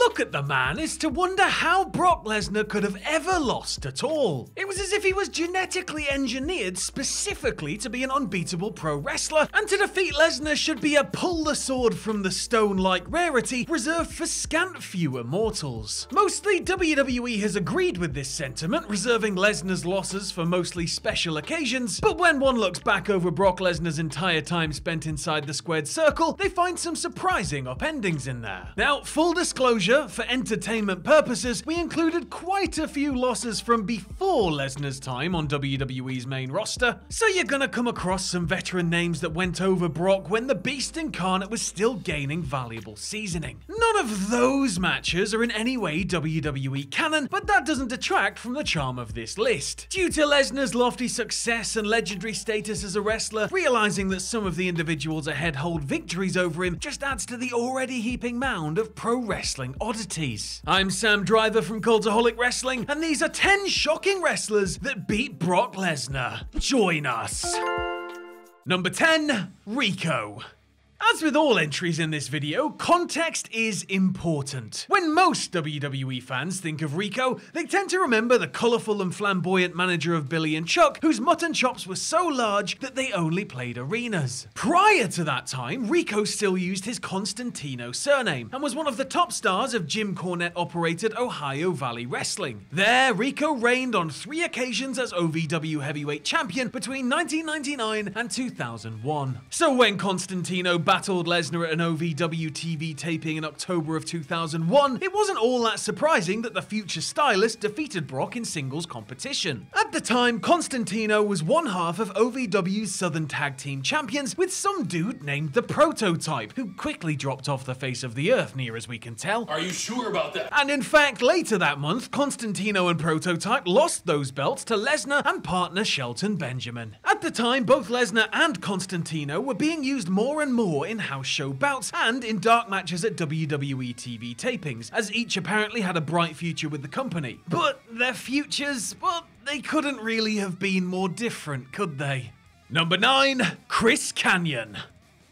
look at the man is to wonder how Brock Lesnar could have ever lost at all. It was as if he was genetically engineered specifically to be an unbeatable pro wrestler, and to defeat Lesnar should be a pull the sword from the stone like rarity reserved for scant few immortals. Mostly, WWE has agreed with this sentiment, reserving Lesnar's losses for mostly special occasions, but when one looks back over Brock Lesnar's entire time spent inside the squared circle, they find some surprising upendings in there. Now, full disclosure, for entertainment purposes, we included quite a few losses from before Lesnar's time on WWE's main roster, so you're gonna come across some veteran names that went over Brock when the Beast Incarnate was still gaining valuable seasoning. None of those matches are in any way WWE canon, but that doesn't detract from the charm of this list. Due to Lesnar's lofty success and legendary status as a wrestler, realizing that some of the individuals ahead hold victories over him just adds to the already heaping mound of pro wrestling oddities. I'm Sam Driver from Cultaholic Wrestling, and these are 10 shocking wrestlers that beat Brock Lesnar. Join us. Number 10, Rico. As with all entries in this video, context is important. When most WWE fans think of Rico, they tend to remember the colourful and flamboyant manager of Billy and Chuck, whose mutton chops were so large that they only played arenas. Prior to that time, Rico still used his Constantino surname and was one of the top stars of Jim Cornette operated Ohio Valley Wrestling. There, Rico reigned on three occasions as OVW Heavyweight Champion between 1999 and 2001. So when Constantino battled Lesnar at an OVW TV taping in October of 2001, it wasn't all that surprising that the future stylist defeated Brock in singles competition. At the time, Constantino was one half of OVW's Southern Tag Team Champions with some dude named the Prototype, who quickly dropped off the face of the earth, near as we can tell. Are you sure about that? And in fact, later that month, Constantino and Prototype lost those belts to Lesnar and partner Shelton Benjamin. At the time, both Lesnar and Constantino were being used more and more in house show bouts and in dark matches at WWE TV tapings, as each apparently had a bright future with the company. But their futures, well, they couldn't really have been more different, could they? Number 9, Chris Kanyon.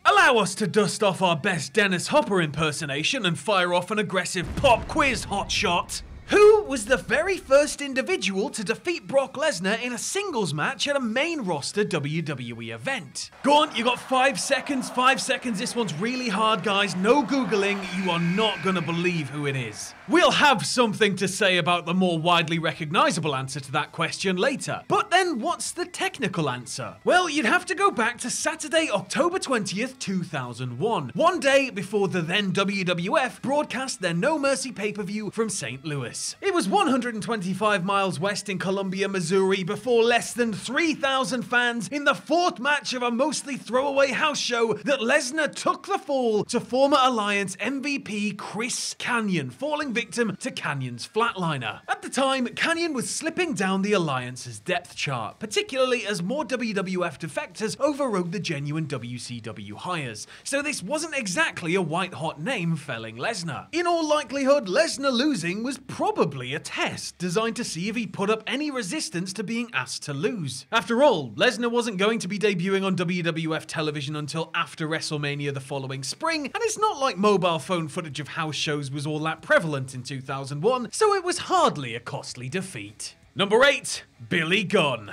Allow us to dust off our best Dennis Hopper impersonation and fire off an aggressive pop quiz hotshot. Who was the very first individual to defeat Brock Lesnar in a singles match at a main roster WWE event? On, you got five seconds, five seconds. This one's really hard, guys. No Googling. You are not gonna believe who it is. We'll have something to say about the more widely recognizable answer to that question later. But then what's the technical answer? Well, you'd have to go back to Saturday, October 20th, 2001. One day before the then WWF broadcast their No Mercy pay per view from St. Louis. It was 125 miles west in Columbia, Missouri, before less than 3,000 fans in the fourth match of a mostly throwaway house show that Lesnar took the fall to former Alliance MVP Chris Kanyon, falling victim to Kanyon's flatliner. At the time, Kanyon was slipping down the Alliance's depth chart, particularly as more WWF defectors overrode the genuine WCW hires, so this wasn't exactly a white hot name felling Lesnar. In all likelihood, Lesnar losing was probably a test designed to see if he'd put up any resistance to being asked to lose. After all, Lesnar wasn't going to be debuting on WWF television until after WrestleMania the following spring, and it's not like mobile phone footage of house shows was all that prevalent in 2001, so it was hardly a costly defeat. Number 8, Billy Gunn.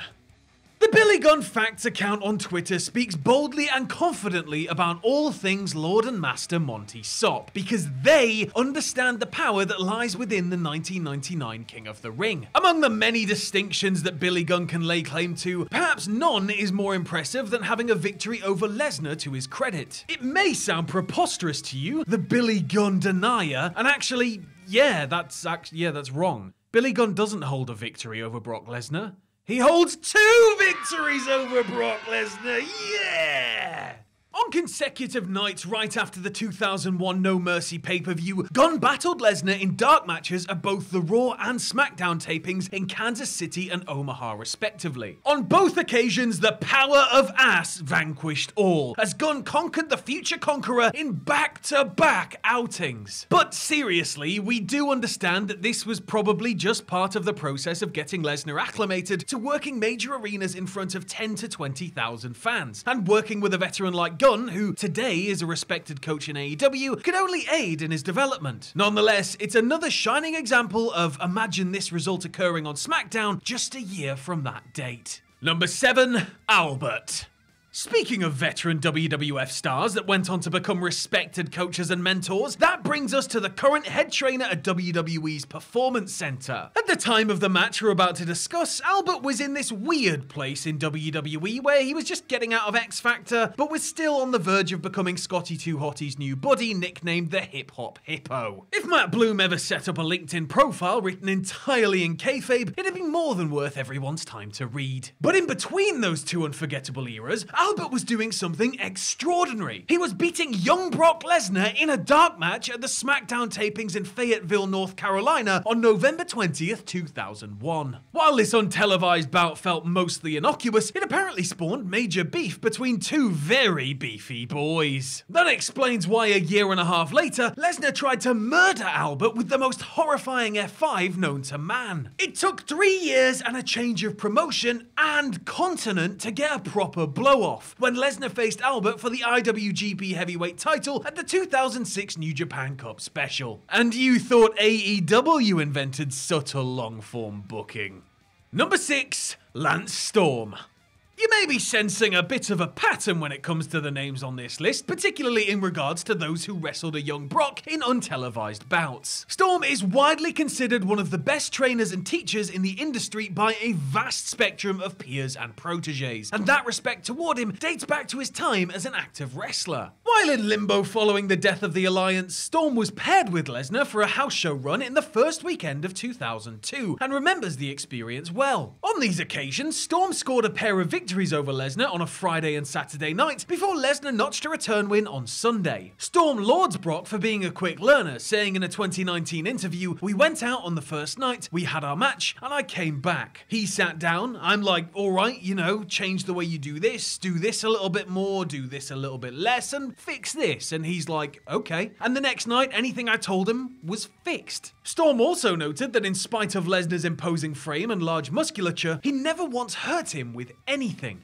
The Billy Gunn Facts account on Twitter speaks boldly and confidently about all things Lord and Master Monty Sopp, because they understand the power that lies within the 1999 King of the Ring. Among the many distinctions that Billy Gunn can lay claim to, perhaps none is more impressive than having a victory over Lesnar to his credit. It may sound preposterous to you, the Billy Gunn denier, and actually, yeah, that's actually, yeah, that's wrong. Billy Gunn doesn't hold a victory over Brock Lesnar. He holds two victories over Brock Lesnar. Yeah! On consecutive nights right after the 2001 No Mercy pay per view, Gunn battled Lesnar in dark matches at both the Raw and SmackDown tapings in Kansas City and Omaha, respectively. On both occasions, the power of ass vanquished all, as Gunn conquered the future conqueror in back to back outings. But seriously, we do understand that this was probably just part of the process of getting Lesnar acclimated to working major arenas in front of 10 to 20,000 fans, and working with a veteran like Gunn son, who today is a respected coach in AEW, could only aid in his development. Nonetheless, it's another shining example of imagine this result occurring on SmackDown just a year from that date. Number 7, Albert. Speaking of veteran WWF stars that went on to become respected coaches and mentors, that brings us to the current head trainer at WWE's Performance Center. At the time of the match we're about to discuss, Albert was in this weird place in WWE where he was just getting out of X Factor, but was still on the verge of becoming Scotty 2 Hotty's new buddy, nicknamed the Hip Hop Hippo. If Matt Bloom ever set up a LinkedIn profile written entirely in kayfabe, it'd be more than worth everyone's time to read. But in between those two unforgettable eras, Albert was doing something extraordinary. He was beating young Brock Lesnar in a dark match at the SmackDown tapings in Fayetteville, North Carolina on November 20th, 2001. While this untelevised bout felt mostly innocuous, it apparently spawned major beef between two very beefy boys. That explains why a year and a half later, Lesnar tried to murder Albert with the most horrifying F5 known to man. It took three years and a change of promotion and continent to get a proper blow off off when Lesnar faced Albert for the IWGP Heavyweight title at the 2006 New Japan Cup special. And you thought AEW invented subtle long form booking. Number 6, Lance Storm. You may be sensing a bit of a pattern when it comes to the names on this list, particularly in regards to those who wrestled a young Brock in untelevised bouts. Storm is widely considered one of the best trainers and teachers in the industry by a vast spectrum of peers and proteges, and that respect toward him dates back to his time as an active wrestler. While in limbo following the death of the Alliance, Storm was paired with Lesnar for a house show run in the first weekend of 2002, and remembers the experience well. On these occasions, Storm scored a pair of victories victories over Lesnar on a Friday and Saturday night before Lesnar notched a return win on Sunday. Storm lauds Brock for being a quick learner, saying in a 2019 interview, We went out on the first night, we had our match, and I came back. He sat down, I'm like, alright, you know, change the way you do this, do this a little bit more, do this a little bit less, and fix this. And he's like, okay. And the next night, anything I told him was fixed. Storm also noted that in spite of Lesnar's imposing frame and large musculature, he never once hurt him with anything anything.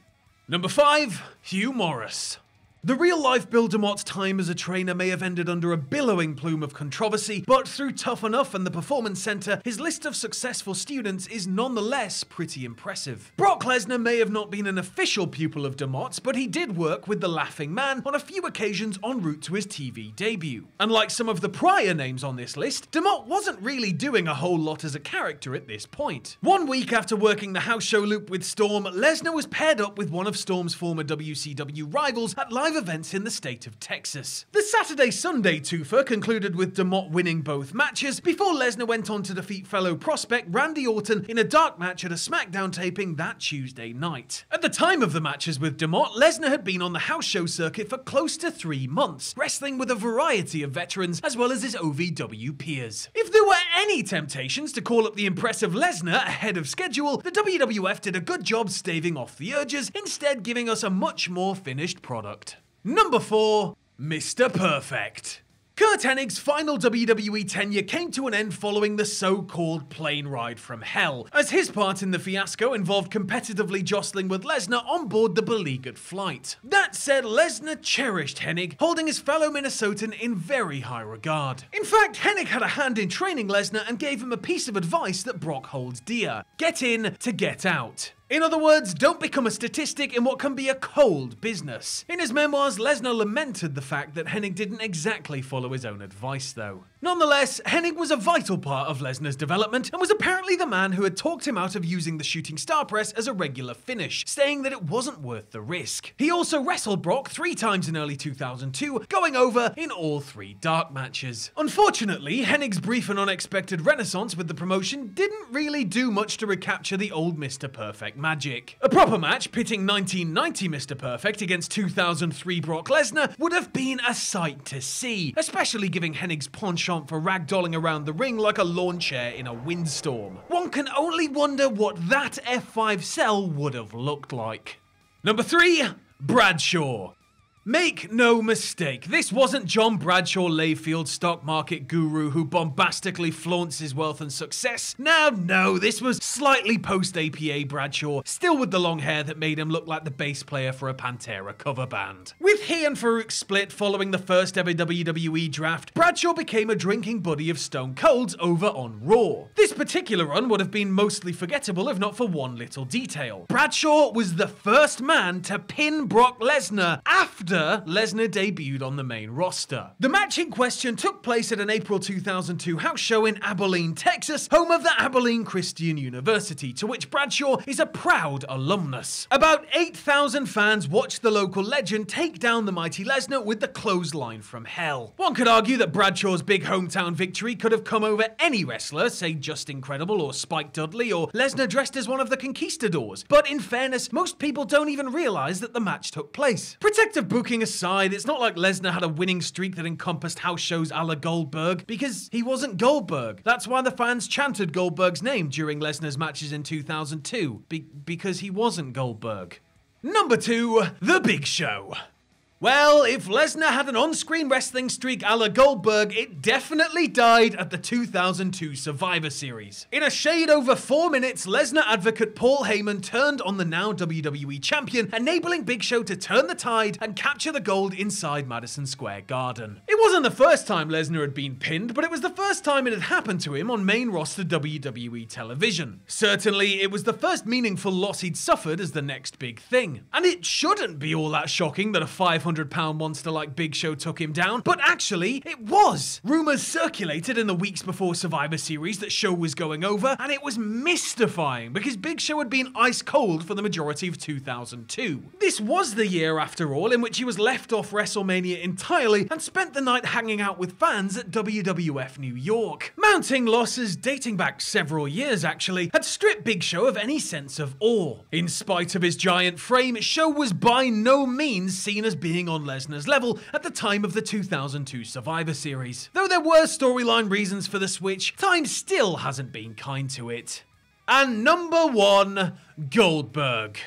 Number 5, Hugh Morris. The real life Bill DeMott's time as a trainer may have ended under a billowing plume of controversy, but through Tough Enough and the Performance Center, his list of successful students is nonetheless pretty impressive. Brock Lesnar may have not been an official pupil of DeMott's, but he did work with the Laughing Man on a few occasions en route to his TV debut. Unlike some of the prior names on this list, DeMott wasn't really doing a whole lot as a character at this point. One week after working the house show loop with Storm, Lesnar was paired up with one of Storm's former WCW rivals at live live events in the state of Texas. The Saturday Sunday twofer concluded with DeMott winning both matches before Lesnar went on to defeat fellow prospect Randy Orton in a dark match at a SmackDown taping that Tuesday night. At the time of the matches with DeMott, Lesnar had been on the house show circuit for close to three months, wrestling with a variety of veterans as well as his OVW peers. If there were any temptations to call up the impressive Lesnar ahead of schedule, the WWF did a good job staving off the urges, instead giving us a much more finished product. Number 4, Mr. Perfect. Curt Hennig's final WWE tenure came to an end following the so-called plane ride from hell, as his part in the fiasco involved competitively jostling with Lesnar on board the beleaguered flight. That said, Lesnar cherished Hennig, holding his fellow Minnesotan in very high regard. In fact, Hennig had a hand in training Lesnar and gave him a piece of advice that Brock holds dear. Get in to get out. In other words, don't become a statistic in what can be a cold business. In his memoirs, Lesnar lamented the fact that Hennig didn't exactly follow his own advice, though. Nonetheless, Hennig was a vital part of Lesnar's development and was apparently the man who had talked him out of using the shooting star press as a regular finish, saying that it wasn't worth the risk. He also wrestled Brock three times in early 2002, going over in all three dark matches. Unfortunately, Hennig's brief and unexpected renaissance with the promotion didn't really do much to recapture the old Mr. Perfect magic. A proper match pitting 1990 Mr. Perfect against 2003 Brock Lesnar would have been a sight to see, especially giving Hennig's penchant for ragdolling around the ring like a lawn chair in a windstorm. One can only wonder what that F5 sell would have looked like. Number 3, Bradshaw. Make no mistake, this wasn't John Bradshaw Layfield, stock market guru who bombastically flaunts his wealth and success. No, no, this was slightly post APA Bradshaw, still with the long hair that made him look like the bass player for a Pantera cover band. With he and Faarooq split following the first ever WWE draft, Bradshaw became a drinking buddy of Stone Cold's over on Raw. This particular run would have been mostly forgettable if not for one little detail. Bradshaw was the first man to pin Brock Lesnar after after Lesnar debuted on the main roster. The match in question took place at an April 2002 house show in Abilene, Texas, home of the Abilene Christian University, to which Bradshaw is a proud alumnus. About 8,000 fans watched the local legend take down the mighty Lesnar with the clothesline from hell. One could argue that Bradshaw's big hometown victory could have come over any wrestler, say Justin Credible or Spike Dudley or Lesnar dressed as one of the conquistadors, but in fairness, most people don't even realize that the match took place. Protective booking aside, it's not like Lesnar had a winning streak that encompassed house shows a la Goldberg, because he wasn't Goldberg. That's why the fans chanted Goldberg's name during Lesnar's matches in 2002, be- because he wasn't Goldberg. Number 2, The Big Show. Well, if Lesnar had an on screen wrestling streak a la Goldberg, it definitely died at the 2002 Survivor Series. In a shade over four minutes, Lesnar advocate Paul Heyman turned on the now WWE champion, enabling Big Show to turn the tide and capture the gold inside Madison Square Garden. It wasn't the first time Lesnar had been pinned, but it was the first time it had happened to him on main roster WWE television. Certainly, it was the first meaningful loss he'd suffered as the next big thing. And it shouldn't be all that shocking that a 500 pound monster like Big Show took him down, but actually, it was. Rumours circulated in the weeks before Survivor Series that Show was going over, and it was mystifying because Big Show had been ice cold for the majority of 2002. This was the year, after all, in which he was left off WrestleMania entirely and spent the night hanging out with fans at WWF New York. Mounting losses dating back several years, actually, had stripped Big Show of any sense of awe. In spite of his giant frame, Show was by no means seen as being on Lesnar's level at the time of the 2002 Survivor Series. Though there were storyline reasons for the switch, time still hasn't been kind to it. And number one, Goldberg.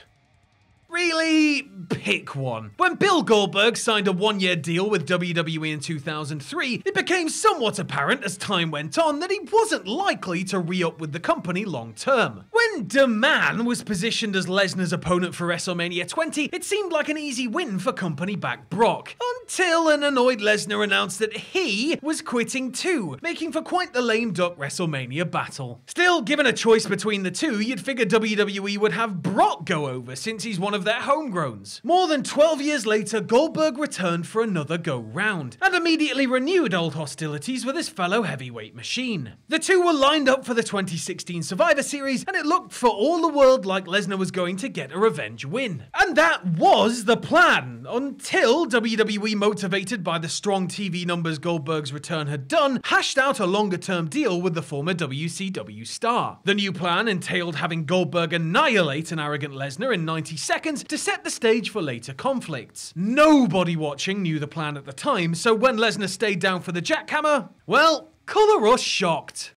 Really, pick one. When Bill Goldberg signed a one year deal with WWE in 2003, it became somewhat apparent as time went on that he wasn't likely to re up with the company long term. When The Man was positioned as Lesnar's opponent for WrestleMania 20, it seemed like an easy win for company back Brock. Until an annoyed Lesnar announced that he was quitting too, making for quite the lame duck WrestleMania battle. Still, given a choice between the two, you'd figure WWE would have Brock go over since he's one of their homegrowns. More than 12 years later, Goldberg returned for another go round, and immediately renewed old hostilities with his fellow heavyweight machine. The two were lined up for the 2016 Survivor Series, and it looked for all the world like Lesnar was going to get a revenge win. And that was the plan, until WWE, motivated by the strong TV numbers Goldberg's return had done, hashed out a longer term deal with the former WCW star. The new plan entailed having Goldberg annihilate an arrogant Lesnar in 90 seconds to set the stage for later conflicts. Nobody watching knew the plan at the time, so when Lesnar stayed down for the jackhammer, well, colour us shocked.